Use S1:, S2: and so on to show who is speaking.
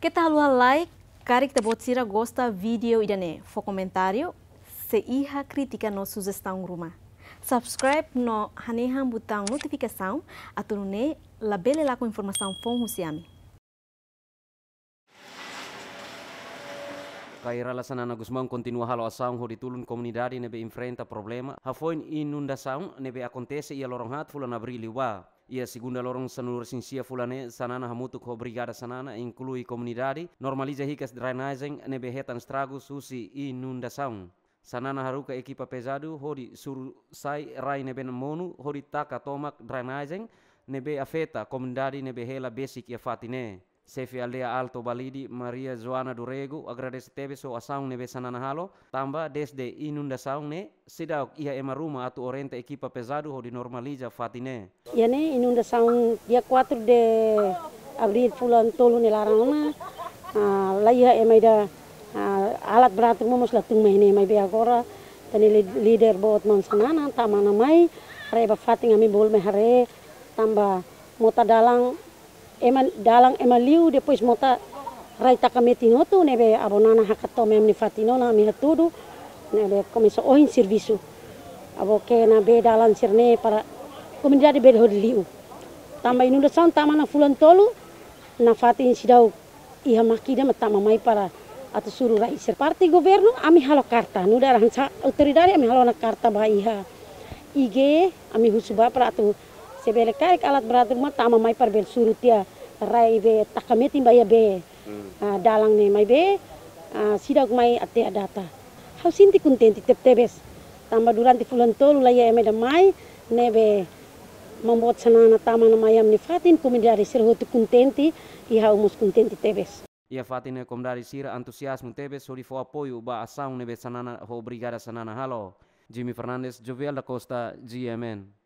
S1: Tal o like? Cari que te sira gosta vídeo e dane for comentário, se iha crítica no sugestão rumah. Subscribe no hanehan botão notificação, aturune labele lá com informação fon husiami.
S2: Kaira Sanana Gusmão continua halo ação ho ditulun komunidade nebe enfrenta problema. Hafoin inundação nebe acontece ia lorong hat fulan abril wa. Ia segunda lorong sanur sinsia fulane sanana hamutu ko brigada sanana inclui komunidade normaliza hikas drainagem nebe hetan strago susi inundação. Sanana haruka ekipa pesado hori suru sai rai nebe monu hori taka tomak drainagem nebe afeta komunidade nebe hela basic ia fatine. Sefi Aldea Alto Balidi, Maria Joana Durego, agradece tebe so asaung nebe sanana halo, tamba desde inundação ne, sida ia ema ruma atu orienta equipa pesado ho di normaliza fatine.
S3: Ya ne inundação dia 4 de abril fulan tolu ne larangna, uh, laiha ema ida uh, alat berat mumus latung mehne mai be agora, tani leader bot man sanana, tamana mai, reba fating ami bol mehare, tamba mota dalang ema dalang ema liu depois mota rai taka metinotu nebe abonana hakato mem ni fatino na mi hatudu nebe começo oin serviço abo ke na be dalan sirne para comunidade be hod liu. Tamba inunda son tama na fulan tolu na fatin sidau iha makida matama mai para atau suruh rai ser parti governo ami halo karta. Nu darah autoridade ami halo na karta ba iha. Ige ami husuba para atau sebele alat berat rumah tama mai par bel suruh rai be takameti mbaya be. Hmm. uh, dalang ne mai be uh, sidak mai ate adata. Hau sinti kuntenti tep tebes. Tamba durante fulan tolu la ya emeda mai nebe membuat sanana tama na mayam ni fatin komendari serhotu kuntenti i hau mus kuntenti tebes.
S2: Ia fatin komendari sira antusiasmo tebes sori fo apoio ba asaung nebe sanana ho brigada sanana halo. Jimmy Fernandez Jovial da Costa GMN